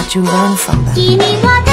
What you learn from them.